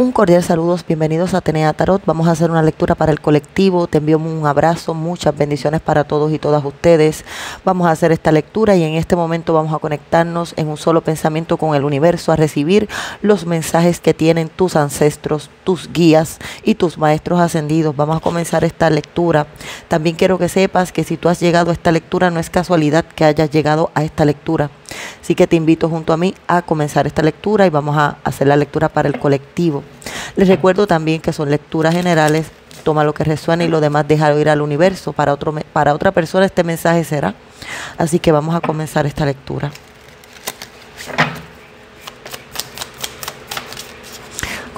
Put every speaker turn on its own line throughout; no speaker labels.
Un cordial saludos, bienvenidos a Atenea Tarot. Vamos a hacer una lectura para el colectivo. Te envío un abrazo, muchas bendiciones para todos y todas ustedes. Vamos a hacer esta lectura y en este momento vamos a conectarnos en un solo pensamiento con el universo, a recibir los mensajes que tienen tus ancestros, tus guías y tus maestros ascendidos. Vamos a comenzar esta lectura. También quiero que sepas que si tú has llegado a esta lectura, no es casualidad que hayas llegado a esta lectura. Así que te invito junto a mí a comenzar esta lectura y vamos a hacer la lectura para el colectivo. Les recuerdo también que son lecturas generales, toma lo que resuena y lo demás déjalo ir al universo. Para, otro, para otra persona este mensaje será. Así que vamos a comenzar esta lectura.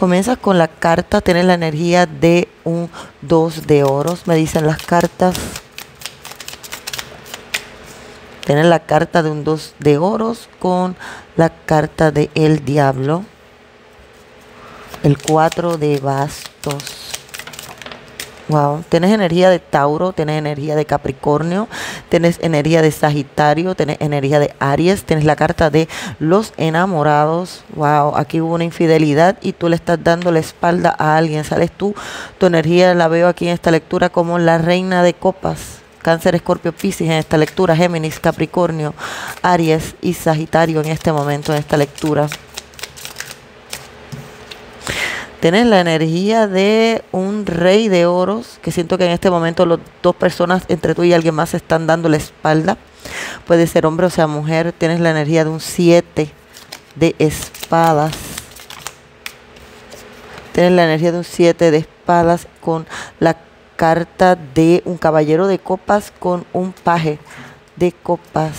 Comienzas con la carta, tienes la energía de un 2 de oros, me dicen las cartas. Tienes la carta de un 2 de oros con la carta de el diablo el 4 de bastos. Wow, tienes energía de Tauro, tienes energía de Capricornio, tienes energía de Sagitario, tienes energía de Aries, tienes la carta de los enamorados. Wow, aquí hubo una infidelidad y tú le estás dando la espalda a alguien. Sales tú, tu energía la veo aquí en esta lectura como la reina de copas. Cáncer, Escorpio, Piscis en esta lectura, Géminis, Capricornio, Aries y Sagitario en este momento en esta lectura. Tienes la energía de un rey de oros, que siento que en este momento las dos personas, entre tú y alguien más, están dando la espalda. Puede ser hombre o sea mujer. Tienes la energía de un siete de espadas. Tienes la energía de un siete de espadas con la carta de un caballero de copas con un paje de copas.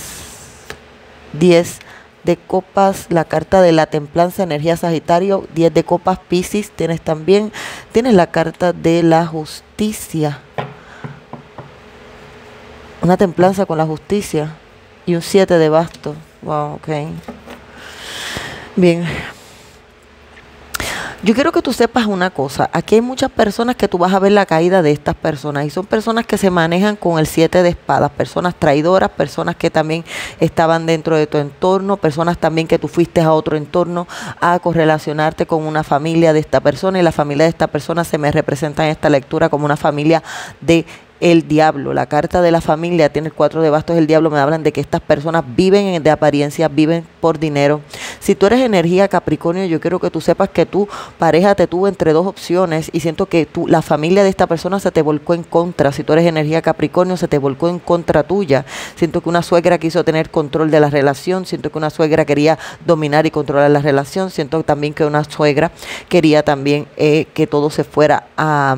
10 de copas, la carta de la templanza, energía Sagitario, 10 de copas, Piscis, tienes también, tienes la carta de la justicia. Una templanza con la justicia y un 7 de bastos. Wow, ok. Bien, yo quiero que tú sepas una cosa. Aquí hay muchas personas que tú vas a ver la caída de estas personas. Y son personas que se manejan con el siete de espadas, personas traidoras, personas que también estaban dentro de tu entorno, personas también que tú fuiste a otro entorno a correlacionarte con una familia de esta persona. Y la familia de esta persona se me representa en esta lectura como una familia de el diablo. La carta de la familia tiene el cuatro de bastos del diablo. Me hablan de que estas personas viven de apariencia, viven por dinero. Si tú eres energía Capricornio, yo quiero que tú sepas que tu pareja te tuvo entre dos opciones y siento que tú, la familia de esta persona se te volcó en contra. Si tú eres energía Capricornio, se te volcó en contra tuya. Siento que una suegra quiso tener control de la relación. Siento que una suegra quería dominar y controlar la relación. Siento también que una suegra quería también eh, que todo se fuera a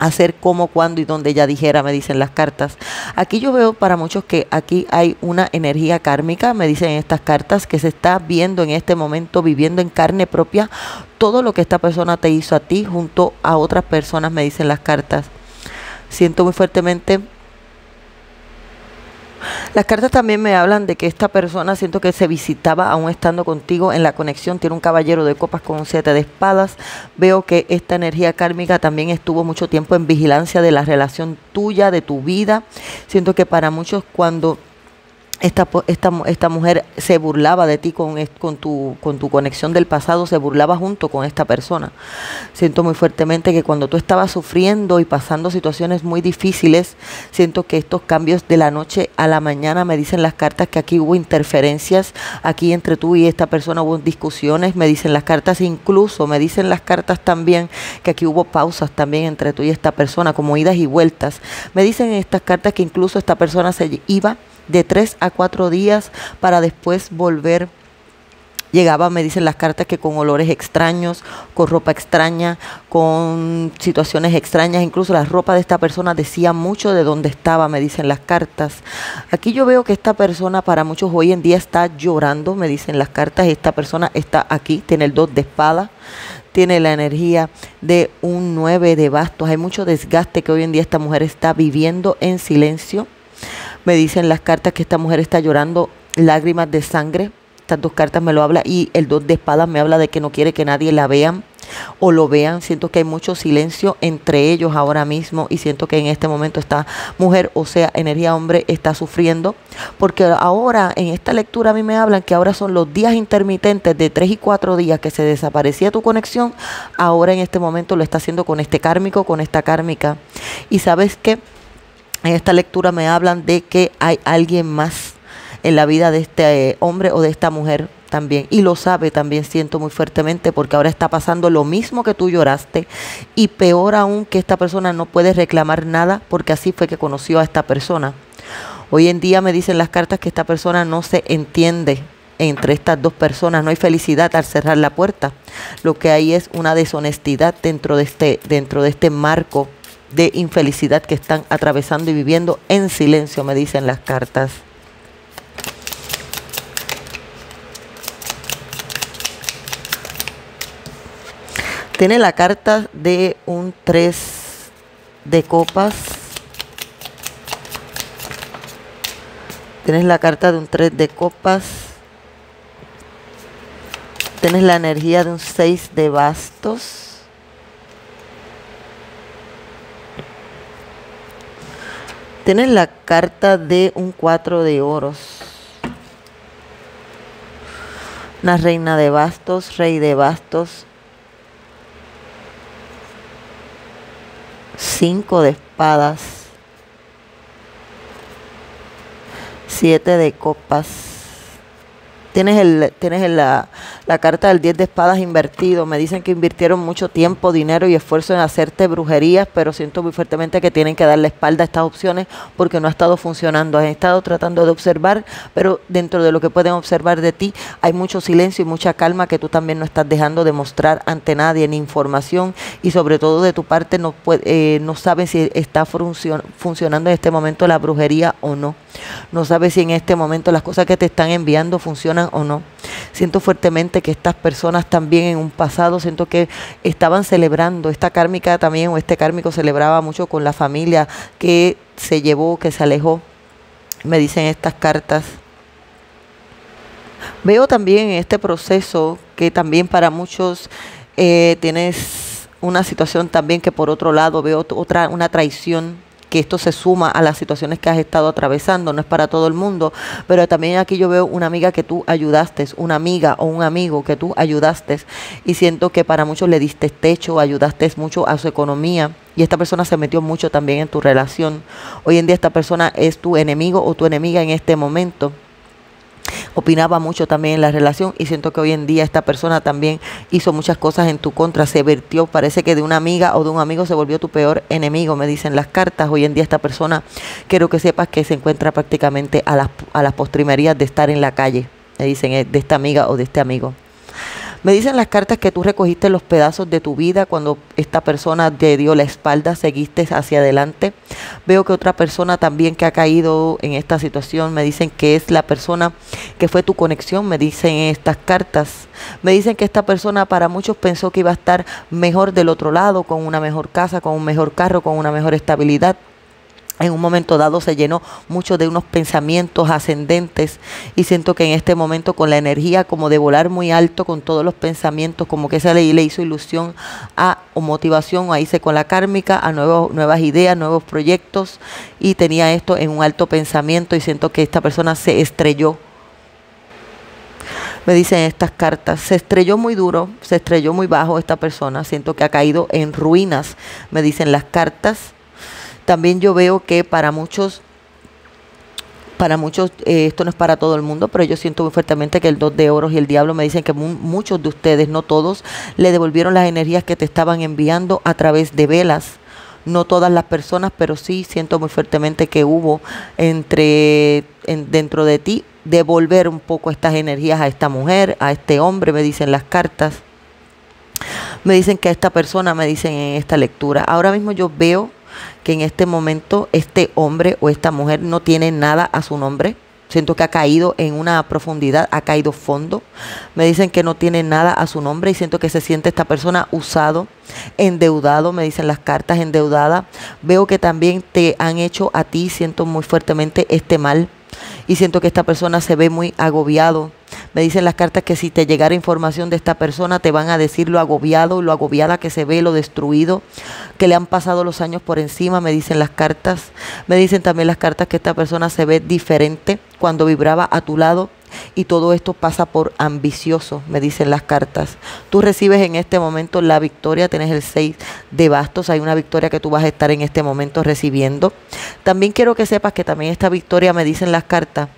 hacer cómo, cuándo y dónde ella dijera, me dicen las cartas. Aquí yo veo para muchos que aquí hay una energía kármica, me dicen estas cartas, que se está viendo en este momento, viviendo en carne propia todo lo que esta persona te hizo a ti junto a otras personas, me dicen las cartas. Siento muy fuertemente las cartas también me hablan de que esta persona siento que se visitaba aún estando contigo en la conexión. Tiene un caballero de copas con un siete de espadas. Veo que esta energía kármica también estuvo mucho tiempo en vigilancia de la relación tuya, de tu vida. Siento que para muchos cuando esta, esta, esta, mujer se burlaba de ti con, con, tu, con tu conexión del pasado, se burlaba junto con esta persona. Siento muy fuertemente que cuando tú estabas sufriendo y pasando situaciones muy difíciles, siento que estos cambios de la noche a la mañana me dicen las cartas que aquí hubo interferencias, aquí entre tú y esta persona hubo discusiones, me dicen las cartas incluso, me dicen las cartas también que aquí hubo pausas también entre tú y esta persona, como idas y vueltas. Me dicen estas cartas que incluso esta persona se iba de tres a cuatro días para después volver. Llegaba, me dicen las cartas, que con olores extraños, con ropa extraña, con situaciones extrañas, incluso la ropa de esta persona decía mucho de dónde estaba, me dicen las cartas. Aquí yo veo que esta persona para muchos hoy en día está llorando, me dicen las cartas, esta persona está aquí, tiene el dos de espada, tiene la energía de un nueve de bastos. Hay mucho desgaste que hoy en día esta mujer está viviendo en silencio me dicen las cartas que esta mujer está llorando lágrimas de sangre. Estas dos cartas me lo habla y el dos de espadas me habla de que no quiere que nadie la vea. o lo vean. Siento que hay mucho silencio entre ellos ahora mismo y siento que en este momento esta mujer, o sea, energía hombre, está sufriendo. Porque ahora en esta lectura a mí me hablan que ahora son los días intermitentes de tres y cuatro días que se desaparecía tu conexión. Ahora en este momento lo está haciendo con este kármico, con esta kármica. Y sabes que en esta lectura me hablan de que hay alguien más en la vida de este eh, hombre o de esta mujer también. Y lo sabe también, siento muy fuertemente, porque ahora está pasando lo mismo que tú lloraste. Y peor aún que esta persona no puede reclamar nada, porque así fue que conoció a esta persona. Hoy en día me dicen las cartas que esta persona no se entiende entre estas dos personas, no hay felicidad al cerrar la puerta. Lo que hay es una deshonestidad dentro de este, dentro de este marco de infelicidad que están atravesando y viviendo en silencio, me dicen las cartas. Tiene la carta de un 3 de copas. Tienes la carta de un 3 de copas. Tienes la energía de un 6 de bastos. Tienes la carta de un 4 de oros. Una reina de bastos, rey de bastos, cinco de espadas, siete de copas, tienes, el, tienes la, la, carta del 10 de espadas invertido. Me dicen que invirtieron mucho tiempo, dinero y esfuerzo en hacerte brujerías, pero siento muy fuertemente que tienen que darle espalda a estas opciones porque no ha estado funcionando. Han estado tratando de observar, pero dentro de lo que pueden observar de ti hay mucho silencio y mucha calma que tú también no estás dejando de mostrar ante nadie, ni información y sobre todo de tu parte no, eh, no sabes si está funcionando en este momento la brujería o no. No sabes si en este momento las cosas que te están enviando funcionan o no. Siento fuertemente que estas personas también en un pasado, siento que estaban celebrando, esta kármica también o este kármico celebraba mucho con la familia que se llevó, que se alejó. Me dicen estas cartas. Veo también en este proceso que también para muchos eh, tienes una situación también que por otro lado veo otra una traición que esto se suma a las situaciones que has estado atravesando, no es para todo el mundo, pero también aquí yo veo una amiga que tú ayudaste, una amiga o un amigo que tú ayudaste y siento que para muchos le diste techo, ayudaste mucho a su economía y esta persona se metió mucho también en tu relación. Hoy en día esta persona es tu enemigo o tu enemiga en este momento opinaba mucho también en la relación y siento que hoy en día esta persona también hizo muchas cosas en tu contra, se vertió, parece que de una amiga o de un amigo se volvió tu peor enemigo, me dicen las cartas, hoy en día esta persona quiero que sepas que se encuentra prácticamente a las, a las postrimerías de estar en la calle, me dicen eh, de esta amiga o de este amigo. Me dicen las cartas que tú recogiste los pedazos de tu vida cuando esta persona te dio la espalda, seguiste hacia adelante. Veo que otra persona también que ha caído en esta situación, me dicen que es la persona que fue tu conexión, me dicen estas cartas. Me dicen que esta persona para muchos pensó que iba a estar mejor del otro lado, con una mejor casa, con un mejor carro, con una mejor estabilidad en un momento dado se llenó mucho de unos pensamientos ascendentes y siento que en este momento con la energía como de volar muy alto con todos los pensamientos, como que esa ley le hizo ilusión a o motivación a irse con la kármica, a nuevas ideas, nuevos proyectos y tenía esto en un alto pensamiento y siento que esta persona se estrelló. Me dicen estas cartas, se estrelló muy duro, se estrelló muy bajo esta persona, siento que ha caído en ruinas, me dicen las cartas también yo veo que para muchos para muchos, eh, esto no es para todo el mundo, pero yo siento muy fuertemente que el dos de oros y el diablo me dicen que muchos de ustedes, no todos, le devolvieron las energías que te estaban enviando a través de velas. No todas las personas, pero sí siento muy fuertemente que hubo entre dentro de ti devolver un poco estas energías a esta mujer, a este hombre, me dicen las cartas. Me dicen que a esta persona me dicen en esta lectura. Ahora mismo yo veo que en este momento este hombre o esta mujer no tiene nada a su nombre. Siento que ha caído en una profundidad, ha caído fondo. Me dicen que no tiene nada a su nombre y siento que se siente esta persona usado, endeudado, me dicen las cartas endeudada. Veo que también te han hecho a ti, siento muy fuertemente este mal y siento que esta persona se ve muy agobiado. Me dicen las cartas que si te llegara información de esta persona te van a decir lo agobiado, lo agobiada que se ve, lo destruido, que le han pasado los años por encima, me dicen las cartas. Me dicen también las cartas que esta persona se ve diferente cuando vibraba a tu lado y todo esto pasa por ambicioso, me dicen las cartas. Tú recibes en este momento la victoria, tienes el 6 de bastos, hay una victoria que tú vas a estar en este momento recibiendo. También quiero que sepas que también esta victoria, me dicen las cartas,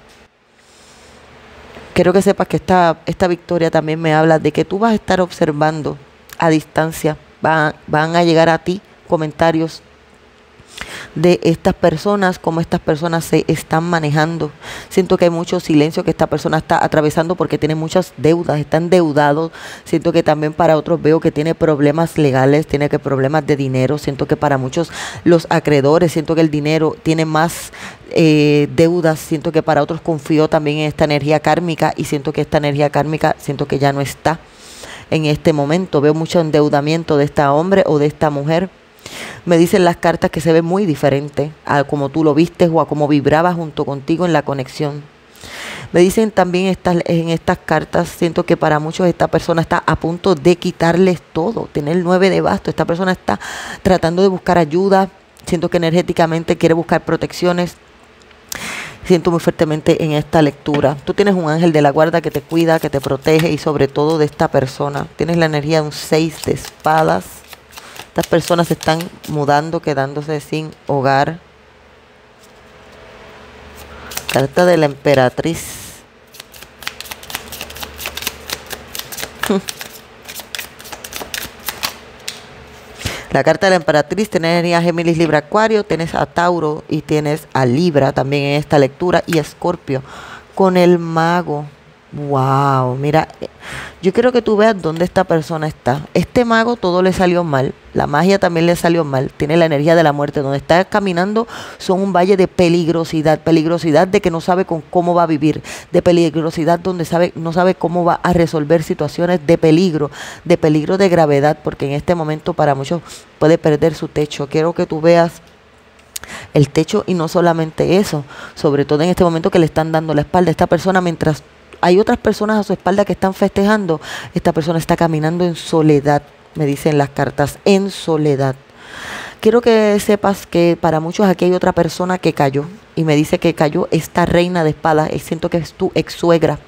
quiero que sepas que esta, esta victoria también me habla de que tú vas a estar observando a distancia, van, van a llegar a ti comentarios de estas personas, cómo estas personas se están manejando. Siento que hay mucho silencio que esta persona está atravesando porque tiene muchas deudas, está endeudado. Siento que también para otros veo que tiene problemas legales, tiene que problemas de dinero. Siento que para muchos los acreedores, siento que el dinero tiene más eh, deudas. Siento que para otros confió también en esta energía kármica y siento que esta energía kármica siento que ya no está en este momento. Veo mucho endeudamiento de esta hombre o de esta mujer me dicen las cartas que se ve muy diferente a como tú lo vistes o a como vibraba junto contigo en la conexión. Me dicen también estas, en estas cartas, siento que para muchos esta persona está a punto de quitarles todo, tener nueve de basto. Esta persona está tratando de buscar ayuda, siento que energéticamente quiere buscar protecciones. Siento muy fuertemente en esta lectura. Tú tienes un ángel de la guarda que te cuida, que te protege y sobre todo de esta persona. Tienes la energía de un seis de espadas estas personas se están mudando, quedándose sin hogar. Carta de la emperatriz. La carta de la emperatriz, tienes a Géminis, Libra, Acuario, tienes a Tauro y tienes a Libra también en esta lectura y Escorpio con el mago. Wow, mira, yo quiero que tú veas dónde esta persona está. Este mago todo le salió mal, la magia también le salió mal, tiene la energía de la muerte. Donde está caminando son un valle de peligrosidad, peligrosidad de que no sabe con cómo va a vivir, de peligrosidad donde sabe, no sabe cómo va a resolver situaciones de peligro, de peligro de gravedad, porque en este momento para muchos puede perder su techo. Quiero que tú veas el techo y no solamente eso, sobre todo en este momento que le están dando la espalda a esta persona mientras hay otras personas a su espalda que están festejando. Esta persona está caminando en soledad, me dicen las cartas, en soledad. Quiero que sepas que para muchos aquí hay otra persona que cayó y me dice que cayó esta reina de espadas, y siento que es tu ex suegra,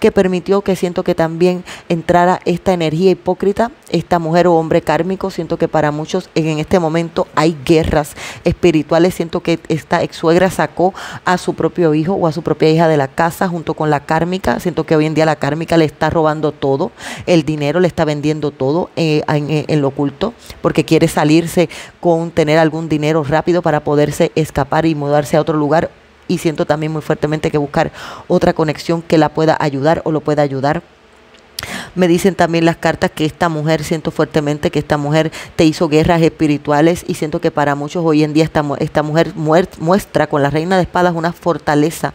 que permitió que siento que también entrara esta energía hipócrita, esta mujer o hombre kármico, siento que para muchos en este momento hay guerras espirituales, siento que esta ex suegra sacó a su propio hijo o a su propia hija de la casa junto con la kármica, siento que hoy en día la kármica le está robando todo, el dinero le está vendiendo todo eh, en, en lo oculto, porque quiere salirse con tener algún dinero rápido para poderse escapar y mudarse a otro lugar lugar y siento también muy fuertemente que buscar otra conexión que la pueda ayudar o lo pueda ayudar. Me dicen también las cartas que esta mujer, siento fuertemente que esta mujer te hizo guerras espirituales y siento que para muchos hoy en día esta, esta mujer muestra con la reina de espadas una fortaleza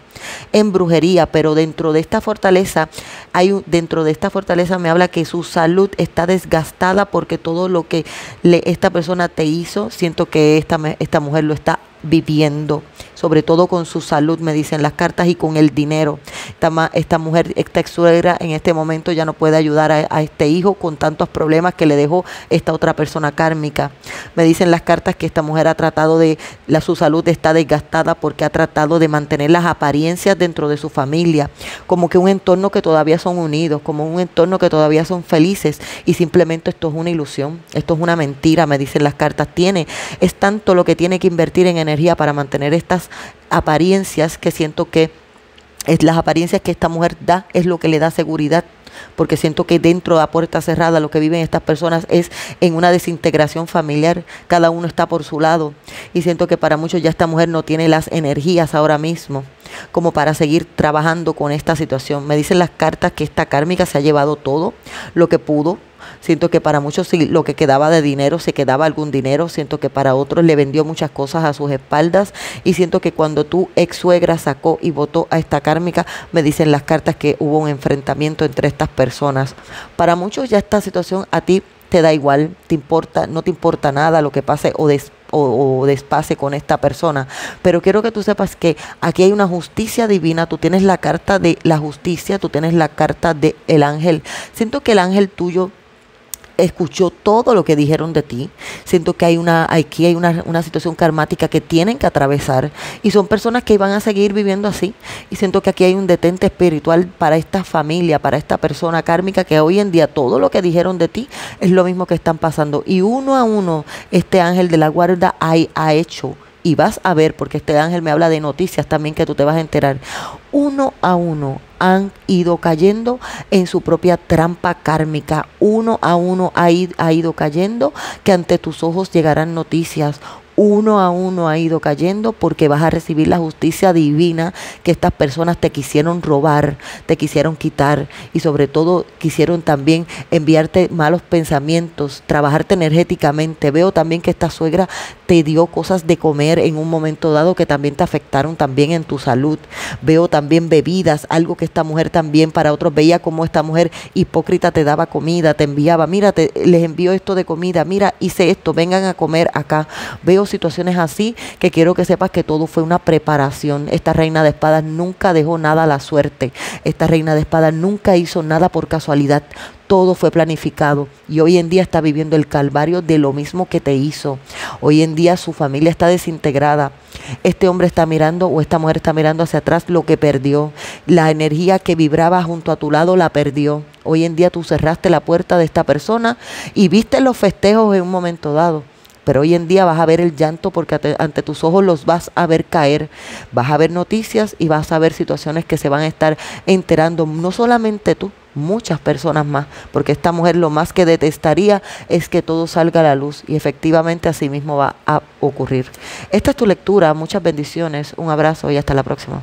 en brujería, pero dentro de esta fortaleza hay dentro de esta fortaleza me habla que su salud está desgastada porque todo lo que esta persona te hizo, siento que esta, esta mujer lo está viviendo, sobre todo con su salud, me dicen las cartas, y con el dinero. Esta, esta mujer, esta suegra, en este momento ya no puede ayudar a, este hijo con tantos problemas que le dejó esta otra persona kármica. Me dicen las cartas que esta mujer ha tratado de, su salud está desgastada porque ha tratado de mantener las apariencias dentro de su familia, como que un entorno que todavía son unidos, como un entorno que todavía son felices, y simplemente esto es una ilusión, esto es una mentira, me dicen las cartas. Tiene, es tanto lo que tiene que invertir en energía para mantener estas apariencias que siento que es las apariencias que esta mujer da es lo que le da seguridad porque siento que dentro de la puerta cerrada lo que viven estas personas es en una desintegración familiar, cada uno está por su lado y siento que para muchos ya esta mujer no tiene las energías ahora mismo como para seguir trabajando con esta situación. Me dicen las cartas que esta kármica se ha llevado todo lo que pudo Siento que para muchos si lo que quedaba de dinero se quedaba algún dinero. Siento que para otros le vendió muchas cosas a sus espaldas. Y siento que cuando tu ex suegra sacó y votó a esta kármica, me dicen las cartas que hubo un enfrentamiento entre estas personas. Para muchos ya esta situación a ti te da igual, te importa, no te importa nada lo que pase o, o, o despase con esta persona. Pero quiero que tú sepas que aquí hay una justicia divina, tú tienes la carta de la justicia, tú tienes la carta del el ángel. Siento que el ángel tuyo escuchó todo lo que dijeron de ti. Siento que hay una, aquí hay una, una, situación karmática que tienen que atravesar y son personas que van a seguir viviendo así. Y siento que aquí hay un detente espiritual para esta familia, para esta persona kármica que hoy en día todo lo que dijeron de ti es lo mismo que están pasando. Y uno a uno este ángel de la guarda ha, ha hecho y vas a ver, porque este ángel me habla de noticias también que tú te vas a enterar, uno a uno han ido cayendo en su propia trampa kármica, uno a uno ha, ido cayendo, que ante tus ojos llegarán noticias, uno a uno ha ido cayendo porque vas a recibir la justicia divina que estas personas te quisieron robar, te quisieron quitar y sobre todo quisieron también enviarte malos pensamientos, trabajarte energéticamente. Veo también que esta suegra te dio cosas de comer en un momento dado que también te afectaron también en tu salud. Veo también bebidas, algo que esta mujer también para otros veía como esta mujer hipócrita te daba comida, te enviaba, mira, les envío esto de comida, mira, hice esto, vengan a comer acá. Veo situaciones así que quiero que sepas que todo fue una preparación. Esta reina de espadas nunca dejó nada a la suerte. Esta reina de espadas nunca hizo nada por casualidad todo fue planificado y hoy en día está viviendo el calvario de lo mismo que te hizo. Hoy en día su familia está desintegrada. Este hombre está mirando o esta mujer está mirando hacia atrás lo que perdió. La energía que vibraba junto a tu lado la perdió. Hoy en día tú cerraste la puerta de esta persona y viste los festejos en un momento dado. Pero hoy en día vas a ver el llanto porque ante, tus ojos los vas a ver caer. Vas a ver noticias y vas a ver situaciones que se van a estar enterando, no solamente tú, muchas personas más, porque esta mujer lo más que detestaría es que todo salga a la luz y efectivamente así mismo va a ocurrir. Esta es tu lectura, muchas bendiciones, un abrazo y hasta la próxima.